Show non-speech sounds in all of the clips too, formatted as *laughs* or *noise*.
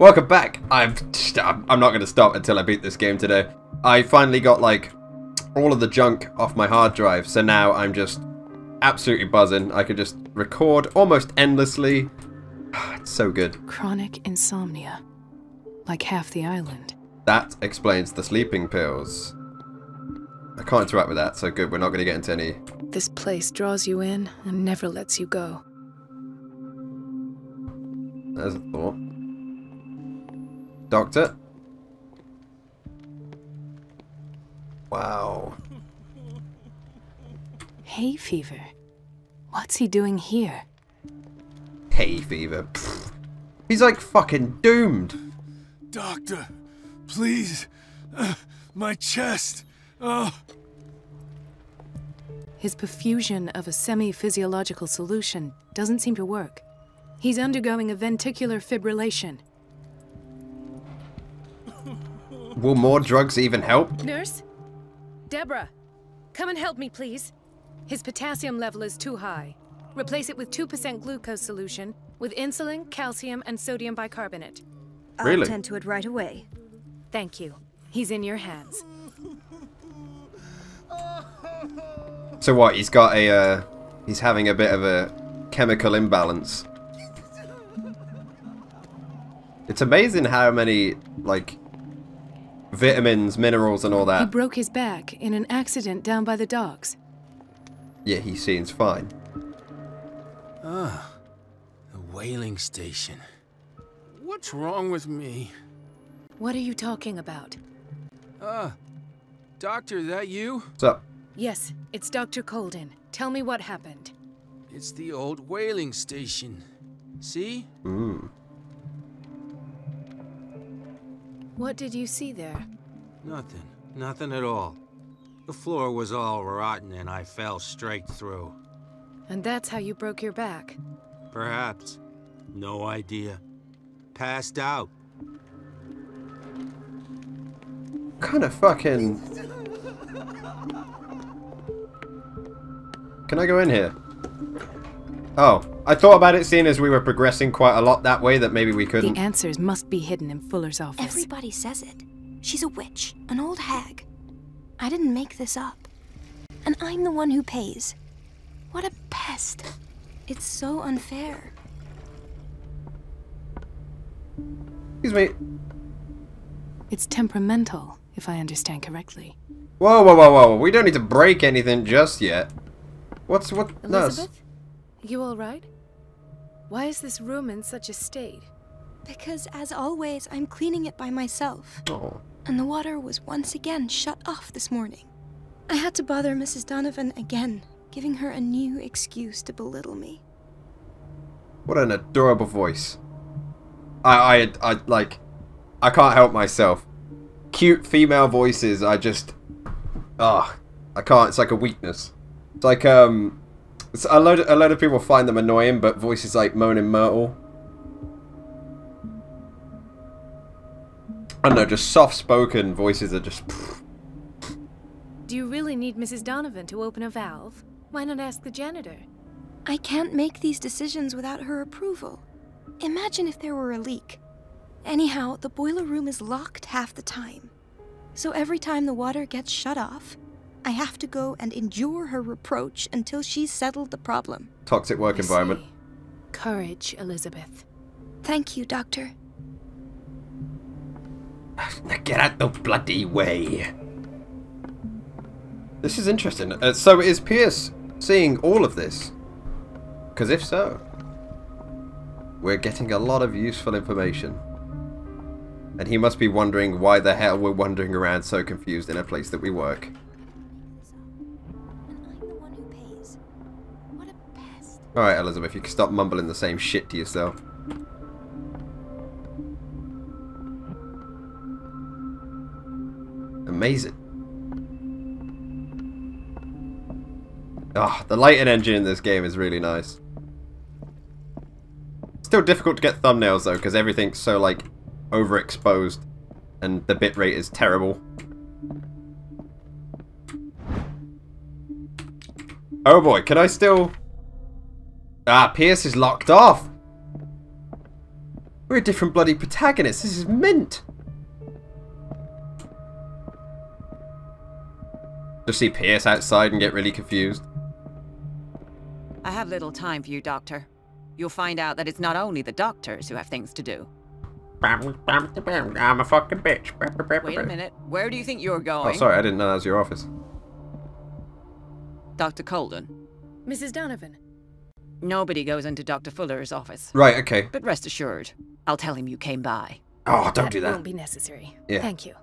Welcome back. I'm I'm not going to stop until I beat this game today. I finally got like all of the junk off my hard drive, so now I'm just absolutely buzzing. I could just record almost endlessly. *sighs* It's so good. Chronic insomnia. Like half the island. That explains the sleeping pills. I can't interact with that, so good. We're not going to get into any. This place draws you in and never lets you go. There's a thought. Doctor? Wow. Hay fever. What's he doing here? Hay fever. Pfft. He's like fucking doomed. Doctor, please. Uh, my chest. Oh. His perfusion of a semi-physiological solution doesn't seem to work. He's undergoing a ventricular fibrillation. Will more drugs even help? Nurse? Deborah, come and help me, please. His potassium level is too high. Replace it with 2% glucose solution with insulin, calcium, and sodium bicarbonate. Really? I'll tend to it right away. Thank you. He's in your hands. So what? He's got a. Uh, he's having a bit of a chemical imbalance. It's amazing how many like vitamins, minerals, and all that. He broke his back in an accident down by the docks. Yeah, he seems fine. Ah, the whaling station. What's wrong with me? What are you talking about? Ah, doctor, that you? What's up? Yes, it's Dr. Colden. Tell me what happened. It's the old whaling station. See? Mm. What did you see there? Nothing. Nothing at all. The floor was all rotten and I fell straight through. And that's how you broke your back. Perhaps. No idea. Passed out. Kind of fucking. Can I go in here? Oh, I thought about it seeing as we were progressing quite a lot that way that maybe we couldn't. The answers must be hidden in Fuller's office. Everybody says it. She's a witch, an old hag. I didn't make this up. And I'm the one who pays. What a pest. It's so unfair. Excuse me. It's temperamental, if I understand correctly. Whoa, whoa, whoa, whoa! We don't need to break anything just yet. What's what? No, it's- Elizabeth? You alright? Why is this room in such a state? Because, as always, I'm cleaning it by myself. Oh. And the water was once again shut off this morning. I had to bother Mrs. Donovan again, giving her a new excuse to belittle me. What an adorable voice. I, I, I, like, I can't help myself. Cute female voices, I just, ah, I can't. It's like a weakness. It's like, um, it's a load, a load of people find them annoying, but voices like Moaning Myrtle. I don't know, just soft-spoken voices are just. Do you really need Mrs. Donovan to open a valve? Why not ask the janitor? I can't make these decisions without her approval. Imagine if there were a leak. Anyhow, the boiler room is locked half the time. So every time the water gets shut off, I have to go and endure her reproach until she's settled the problem. Toxic work I environment. see. Courage, Elizabeth. Thank you, Doctor. *sighs* Get out the bloody way. This is interesting. Uh, so is Pierce seeing all of this? Because if so, we're getting a lot of useful information. And he must be wondering why the hell we're wandering around so confused in a place that we work. Alright, Elizabeth, you can stop mumbling the same shit to yourself. Amazing. Ah, the lighting engine in this game is really nice. Still difficult to get thumbnails though, because everything's so like overexposed and the bitrate is terrible. Oh boy, can I still... Ah, Pierce is locked off. We're a different bloody protagonist. This is mint. Just see Pierce outside and get really confused. I have little time for you, Doctor. You'll find out that it's not only the doctors who have things to do. I'm a fucking bitch. Wait a minute. Where do you think you're Oh, going? sorry, I didn't know that was your office. Dr. Colden. Mrs. Donovan. Nobody goes into Dr. Fuller's office. Right, okay. But rest assured, I'll tell him you came by. Oh, don't that do that. won't be necessary. Yeah. Thank you.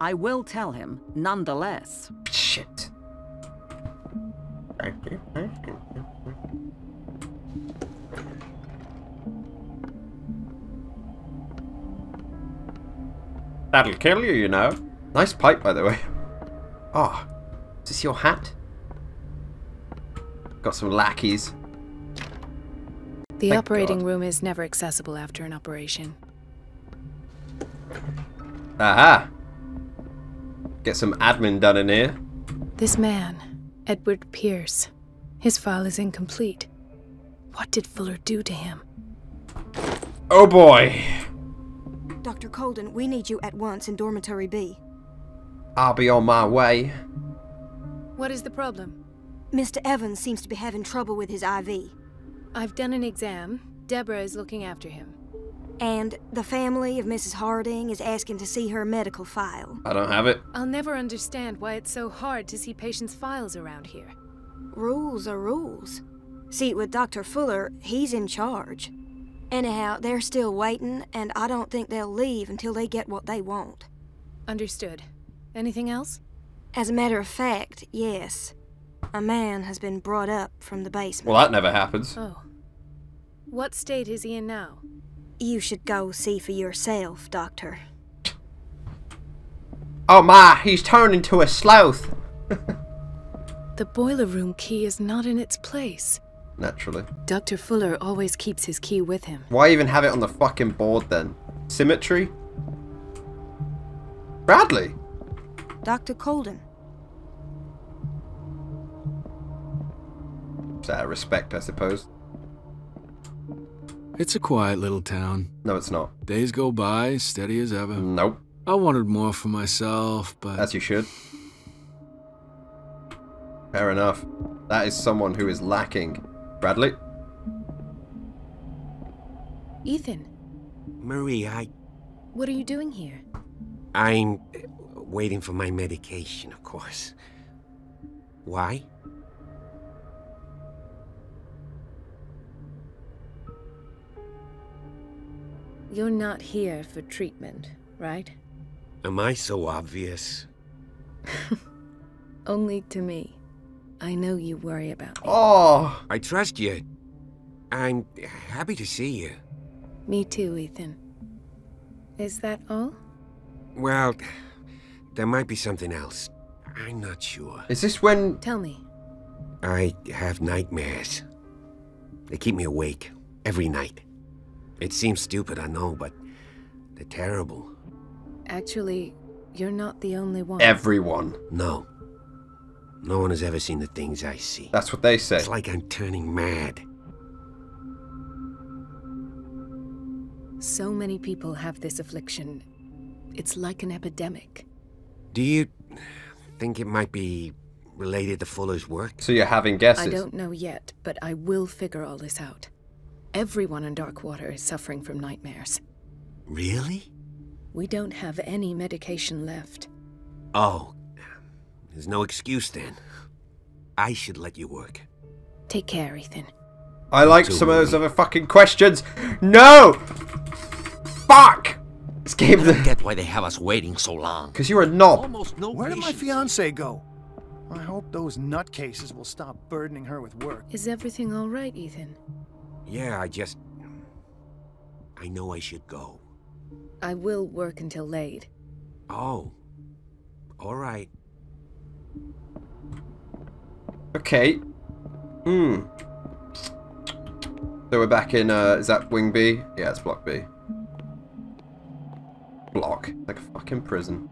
I will tell him, nonetheless. Shit. Thank you, thank you. That'll kill you, you know. Nice pipe, by the way. Oh, is this your hat? Got some lackeys. The Thank operating God. room is never accessible after an operation. Aha! Get some admin done in here. This man, Edward Pierce, his file is incomplete. What did Fuller do to him? Oh boy! Dr. Colden, we need you at once in Dormitory B. I'll be on my way. What is the problem? Mr. Evans seems to be having trouble with his IV. I've done an exam. Deborah is looking after him. And the family of Mrs. Harding is asking to see her medical file. I don't have it. I'll never understand why it's so hard to see patients' files around here. Rules are rules. See, with Dr. Fuller, he's in charge. Anyhow, they're still waiting, and I don't think they'll leave until they get what they want. Understood. Anything else? As a matter of fact, yes. A man has been brought up from the basement. Well, that never happens. Oh. What state is he in now? You should go see for yourself, Doctor. Oh my, he's turned into a sloth. *laughs* The boiler room key is not in its place. Naturally. Dr. Fuller always keeps his key with him. Why even have it on the fucking board then? Symmetry? Bradley? Dr. Colden. Is that a respect, I suppose? It's a quiet little town. No, it's not. Days go by, steady as ever. Nope. I wanted more for myself, but As you should. Fair enough. That is someone who is lacking. Bradley? Ethan, Marie, I. what are you doing here? I'm uh, waiting for my medication, of course. Why? You're not here for treatment, right? Am I so obvious? *laughs* Only to me. I know you worry about me. Oh! I trust you. I'm happy to see you. Me too, Ethan. Is that all? Well, there might be something else. I'm not sure. Is this when... Tell me. I have nightmares. They keep me awake every night. It seems stupid, I know, but they're terrible. Actually, you're not the only one. Everyone. No. No one has ever seen the things I see. That's what they say. It's like I'm turning mad. So many people have this affliction. It's like an epidemic. Do you think it might be related to Fuller's work? So you're having guesses. I don't know yet, but I will figure all this out. Everyone in Darkwater is suffering from nightmares. Really? We don't have any medication left. Oh, there's no excuse then. I should let you work. Take care, Ethan. I like So some of those other fucking questions. No! Fuck! This game... I don't get why they have us waiting so long. Because you're a knob. Almost no Where did my fiance go? I hope those nutcases will stop burdening her with work. Is everything all right, Ethan? Yeah, I just. I know I should go. I will work until late. Oh. Alright. Okay. Hmm. So we're back in, uh, is that Wing B? Yeah, it's Block B. Block. Like a fucking prison.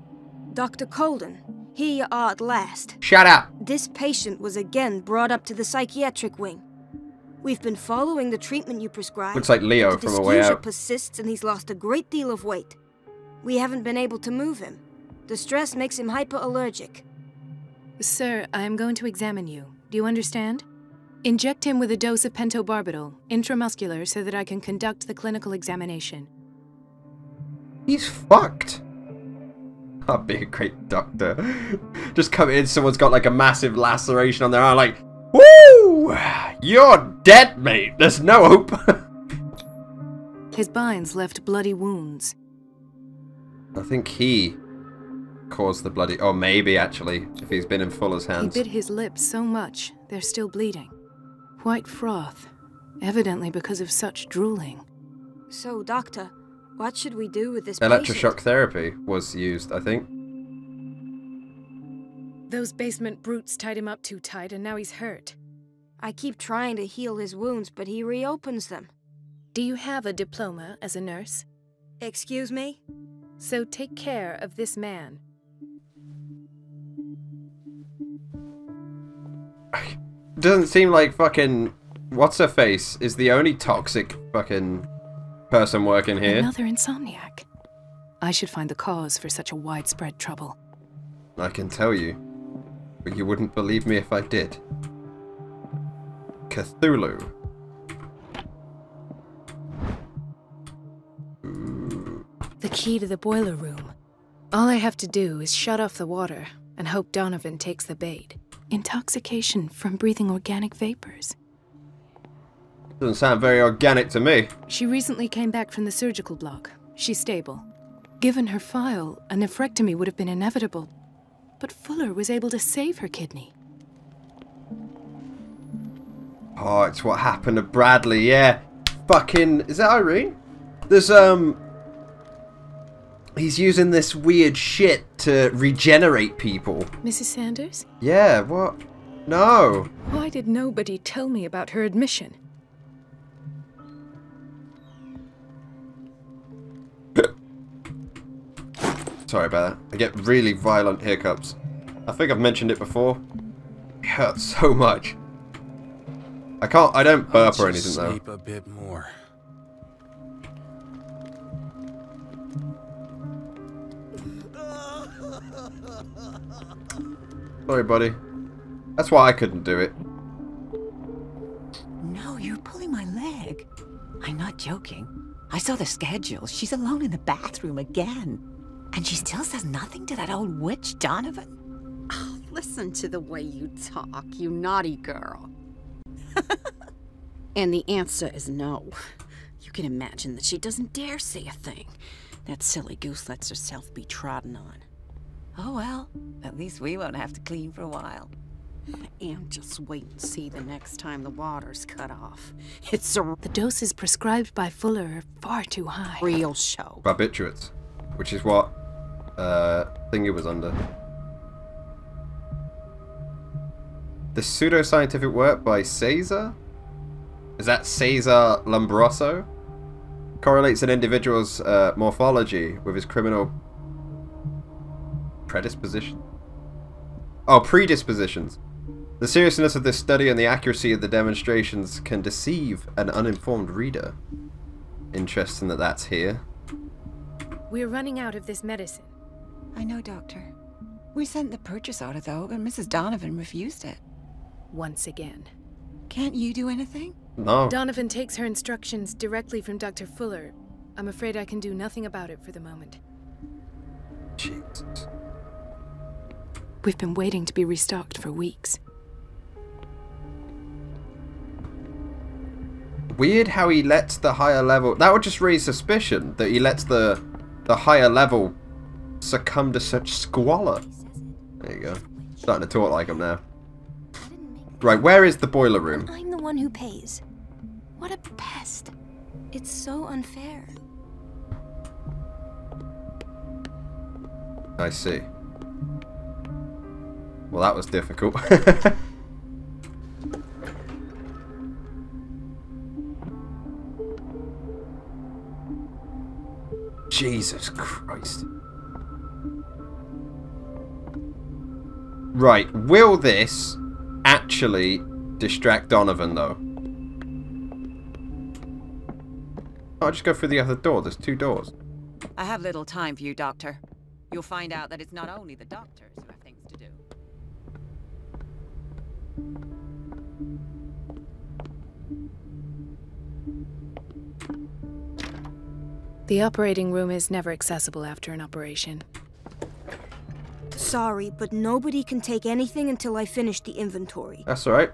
Dr. Colden, here you are at last. Shut up! This patient was again brought up to the psychiatric wing. We've been following the treatment you prescribed. Looks like Leo but the from A Way dysgeusia Out. persists and he's lost a great deal of weight. We haven't been able to move him. The stress makes him hyperallergic. Sir, I am going to examine you. Do you understand? Inject him with a dose of pentobarbital, intramuscular, so that I can conduct the clinical examination. He's fucked. I'd be a great doctor. Just come in, someone's got like a massive laceration on their arm, like, Woo! You're dead, mate. There's no hope. *laughs* His binds left bloody wounds. I think he caused the bloody. Oh, maybe actually, if he's been in Fuller's hands. He hands. bit his lips so much, they're still bleeding. White froth, evidently because of such drooling. So, Doctor, what should we do with this Electroshock patient? therapy was used, I think. Those basement brutes tied him up too tight, and now he's hurt. I keep trying to heal his wounds, but he reopens them. Do you have a diploma as a nurse? Excuse me? So take care of this man. *sighs* Doesn't seem like fucking what's her face is the only toxic fucking person working here. Another insomniac. I should find the cause for such a widespread trouble. I can tell you, but you wouldn't believe me if I did. Cthulhu. The key to the boiler room. All I have to do is shut off the water and hope Donovan takes the bait. Intoxication from breathing organic vapors. Doesn't sound very organic to me. She recently came back from the surgical block. She's stable. Given her file, a nephrectomy would have been inevitable. But Fuller was able to save her kidney. Oh, it's what happened to Bradley, yeah. Fucking is that Irene? There's um He's using this weird shit to regenerate people. Mrs. Sanders? Yeah, what? No. Why did nobody tell me about her admission? Sorry about that. I get really violent hiccups. I think I've mentioned it before. It hurts so much. I can't. I don't burp or just anything though. Sleep a bit more. Sorry, buddy. That's why I couldn't do it. No, you're pulling my leg. I'm not joking. I saw the schedule. She's alone in the bathroom again. And she still says nothing to that old witch, Donovan. *sighs* Listen to the way you talk, you naughty girl. And the answer is no. *laughs* You can imagine that she doesn't dare say a thing. That silly goose lets herself be trodden on. Oh well, at least we won't have to clean for a while. And just wait and see the next time the water's cut off. It's a The doses prescribed by Fuller are far too high. real show. Barbiturates, which is what uh, Thingy was under. The pseudoscientific work by Caesar? Is that Caesar Lombroso? Correlates an individual's uh, morphology with his criminal predisposition. Oh, predispositions. The seriousness of this study and the accuracy of the demonstrations can deceive an uninformed reader. Interesting that that's here. We're running out of this medicine. I know, Doctor. We sent the purchase order, though, and Mrs. Donovan refused it. Once again. Can't you do anything? No. Donovan takes her instructions directly from Dr. Fuller. I'm afraid I can do nothing about it for the moment. Jesus. We've been waiting to be restocked for weeks. Weird how he lets the higher level. That would just raise suspicion that he lets the the higher level succumb to such squalor. There you go. Starting to talk like him now. Right, where is the boiler room? I'm the one who pays. What a pest. It's so unfair. I see. Well, that was difficult. *laughs* Jesus Christ. Right, will this actually distract Donovan, though? I'll just go through the other door. There's two doors. I have little time for you, Doctor. You'll find out that it's not only the doctors who have things to do. The operating room is never accessible after an operation. Sorry, but nobody can take anything until I finish the inventory. That's alright.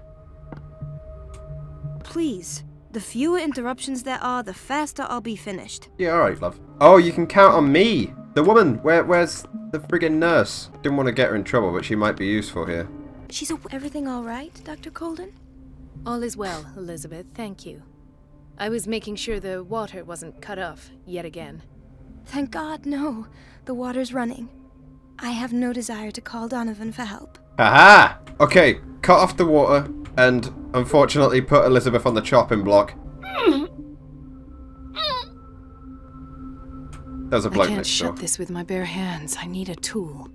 Please. The fewer interruptions there are, the faster I'll be finished. Yeah, alright, love. Oh, you can count on me! The woman! Where, where's the friggin' nurse? Didn't want to get her in trouble, but she might be useful here. She's a- everything all right, Dr. Colden? All is well, Elizabeth, thank you. I was making sure the water wasn't cut off yet again. Thank God, no. The water's running. I have no desire to call Donovan for help. Aha! Okay, cut off the water and unfortunately put Elizabeth on the chopping block. There's a I bloke can't next shut door. this with my bare hands. I need a tool.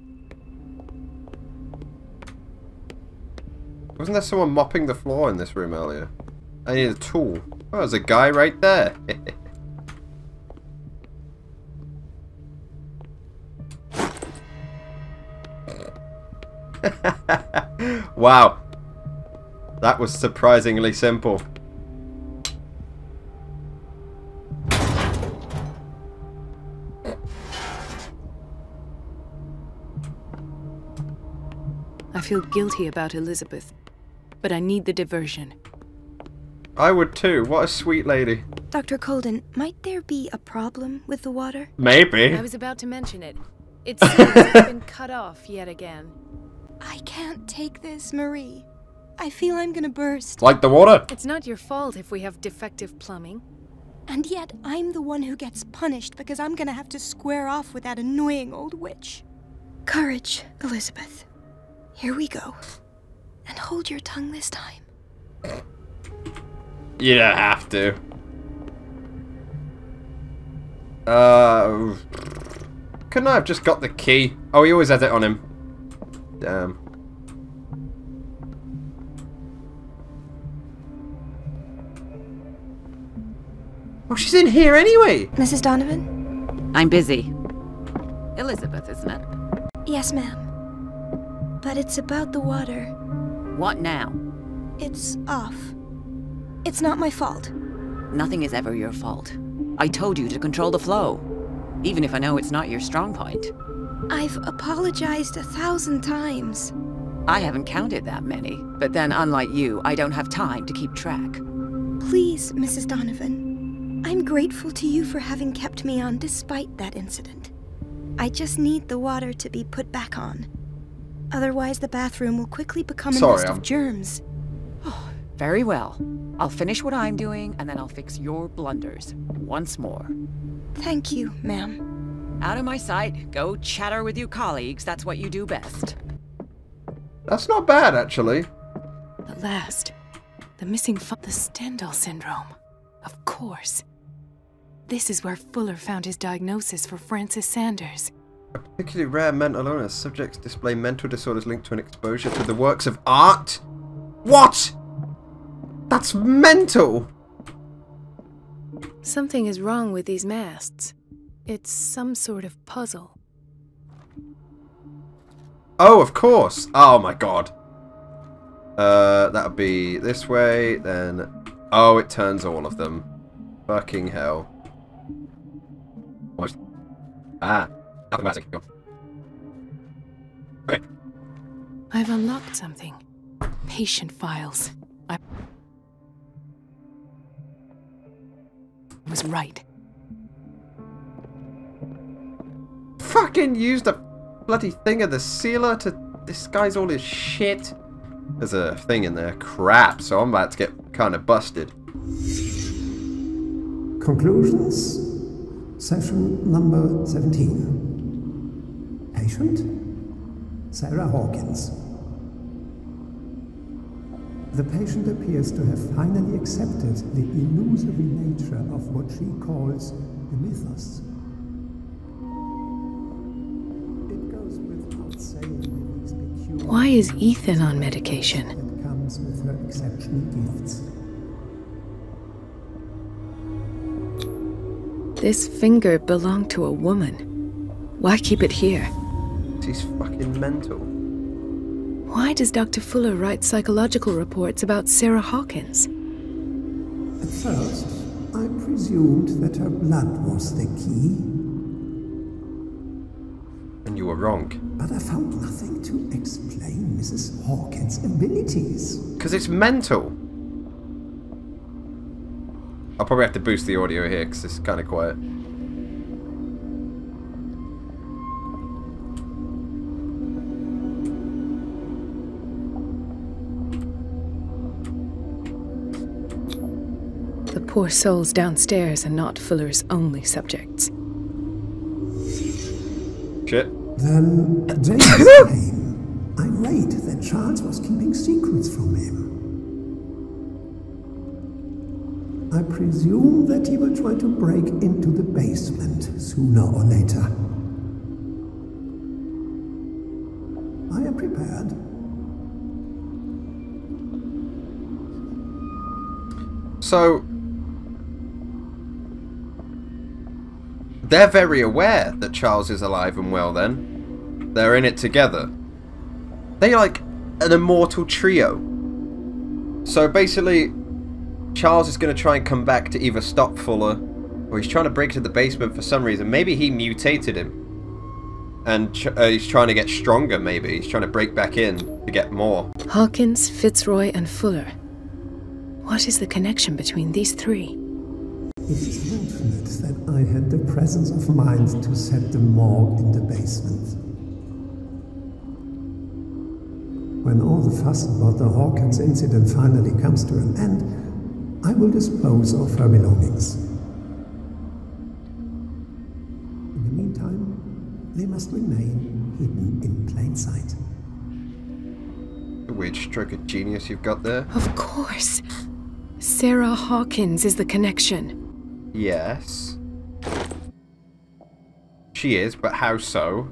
Wasn't there someone mopping the floor in this room earlier? I need a tool. Oh, there's a guy right there. *laughs* wow. That was surprisingly simple. I feel guilty about Elizabeth, but I need the diversion. I would too. What a sweet lady. Dr. Colden, might there be a problem with the water? Maybe. I was about to mention it. It seems it's *laughs* been cut off yet again. I can't take this, Marie. I feel I'm gonna burst. Like the water. It's not your fault if we have defective plumbing. And yet, I'm the one who gets punished because I'm gonna have to square off with that annoying old witch. Courage, Elizabeth. Here we go. And hold your tongue this time. You don't have to. Uh, couldn't I have just got the key? Oh, he always has it on him. Damn. Oh, she's in here anyway. Mrs. Donovan? I'm busy. Elizabeth, isn't it? Yes, ma'am. But it's about the water. What now? It's off. It's not my fault. Nothing is ever your fault. I told you to control the flow. Even if I know it's not your strong point. I've apologized a thousand times. I haven't counted that many, but then unlike you, I don't have time to keep track. Please, Mrs. Donovan. I'm grateful to you for having kept me on despite that incident. I just need the water to be put back on. Otherwise, the bathroom will quickly become a nest I'm- of germs. *sighs* Very well. I'll finish what I'm doing, and then I'll fix your blunders once more. Thank you, ma'am. Out of my sight. Go chatter with your colleagues. That's what you do best. That's not bad, actually. The last. The missing fu- the Stendhal syndrome. Of course. This is where Fuller found his diagnosis for Francis Sanders. A particularly rare mental illness. Subjects display mental disorders linked to an exposure to the works of art. What? That's mental. Something is wrong with these masts. It's some sort of puzzle. Oh, of course. Oh my god. Uh, that would be this way, then... Oh, it turns all of them. Fucking hell. What? Ah, automatic. Go. Okay. I've unlocked something. Patient files. I was right. Fucking used a bloody thing of the sealer to disguise all his shit. There's a thing in there. Crap, so I'm about to get kind of busted. Conclusions. Session number 17. Patient? Sarah Hawkins. The patient appears to have finally accepted the illusory nature of what she calls the mythos. It goes without saying that these peculiar Why is Ethan on medication? This finger belonged to a woman. Why keep it here? She's fucking mental. Why does Dr. Fuller write psychological reports about Sarah Hawkins? At first, I presumed that her blood was the key. And you were wrong. But I found nothing to explain Mrs. Hawkins' abilities. Because it's mental. I'll probably have to boost the audio here because it's kind of quiet. The poor souls downstairs are not Fuller's only subjects. Shit. Then *laughs* James came, irate that Charles was keeping secrets from him. Presume that he will try to break into the basement sooner or later. I am prepared. So they're very aware that Charles is alive and well then. They're in it together. They're like an immortal trio. So basically, Charles is going to try and come back to either stop Fuller, or he's trying to break to the basement for some reason. Maybe he mutated him. And ch uh, he's trying to get stronger, maybe. He's trying to break back in to get more. Hawkins, Fitzroy, and Fuller. What is the connection between these three? It is fortunate that I had the presence of mind to set the morgue in the basement. When all the fuss about the Hawkins incident finally comes to an end, I will dispose of her belongings. In the meantime, they must remain hidden in plain sight. A weird stroke of genius you've got there. Of course. Sarah Hawkins is the connection. Yes. She is, but how so?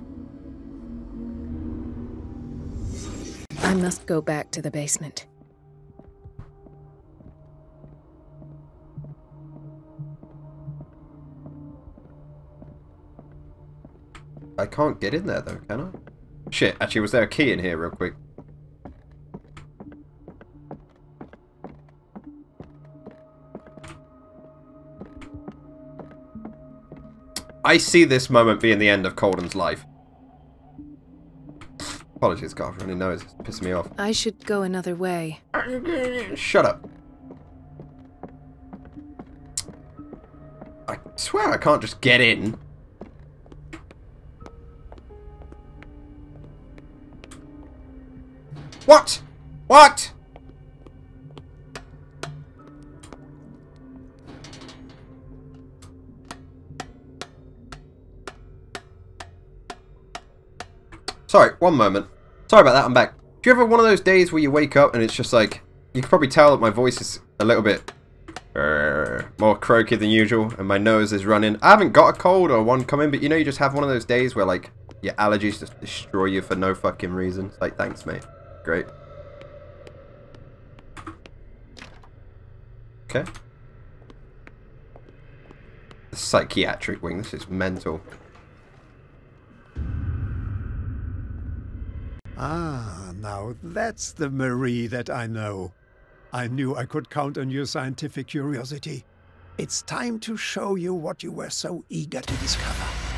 I must go back to the basement. I can't get in there though, can I? Shit, actually was there a key in here real quick? I see this moment being the end of Colden's life. Apologies, God, running nose. It's pissing me off. I should go another way. Shut up. I swear I can't just get in. What? What? Sorry, one moment. Sorry about that, I'm back. Do you ever one of those days where you wake up and it's just like, you can probably tell that my voice is a little bit uh, more croaky than usual and my nose is running. I haven't got a cold or one coming, but you know you just have one of those days where like your allergies just destroy you for no fucking reason. It's like, thanks mate. Great. Okay. The psychiatric wing, this is mental. Ah, now that's the Marie that I know. I knew I could count on your scientific curiosity. It's time to show you what you were so eager to discover.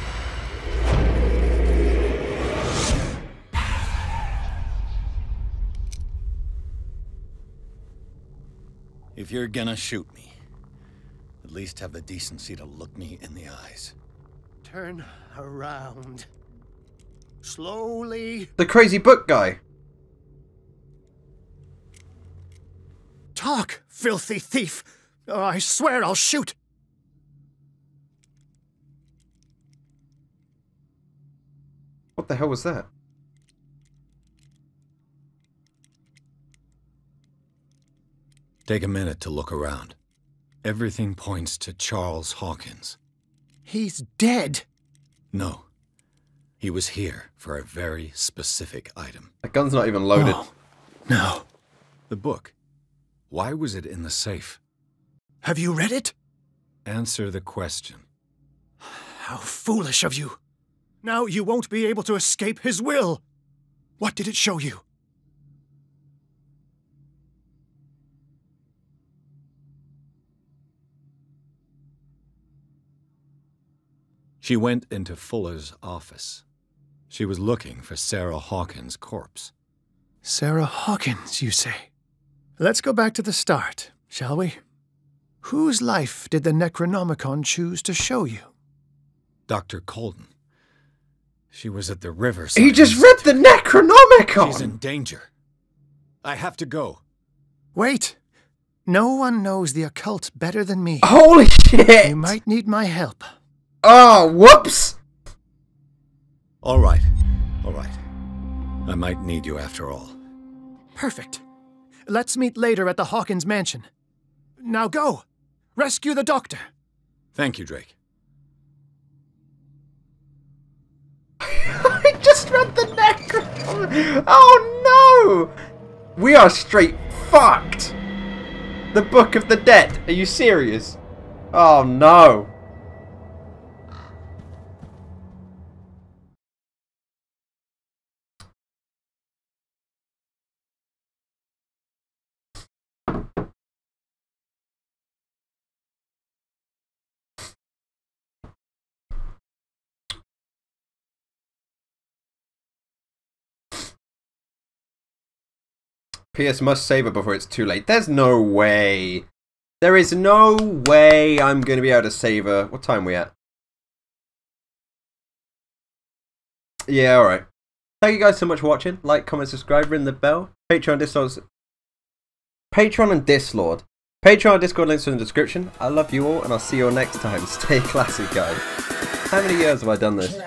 If you're gonna shoot me, at least have the decency to look me in the eyes. Turn around. Slowly. The crazy book guy. Talk, filthy thief! Or I swear I'll shoot! What the hell was that? Take a minute to look around. Everything points to Charles Hawkins. He's dead! No. He was here for a very specific item. That gun's not even loaded. Oh, no. The book. Why was it in the safe? Have you read it? Answer the question. How foolish of you. Now you won't be able to escape his will. What did it show you? She went into Fuller's office. She was looking for Sarah Hawkins' corpse. Sarah Hawkins, you say? Let's go back to the start, shall we? Whose life did the Necronomicon choose to show you? Dr. Colden. She was at the riverside. He just read the Necronomicon! She's in danger. I have to go. Wait. No one knows the occult better than me. Holy shit! You might need my help. Oh, whoops! All right. All right. I might need you after all. Perfect. Let's meet later at the Hawkins mansion. Now go. Rescue the doctor. Thank you, Drake. *laughs* I just read the Necronomicon! Oh no! We are straight fucked! The Book of the Dead. Are you serious? Oh no. Pierce must save her before it's too late. There's no way. There is no way I'm going to be able to save her. What time we at? Yeah, alright. Thank you guys so much for watching. Like, comment, subscribe, ring the bell. Patreon, Discord. Patreon and Dislord. Patreon and Discord links are in the description. I love you all, and I'll see you all next time. *laughs* Stay classy, guys. How many years have I done this?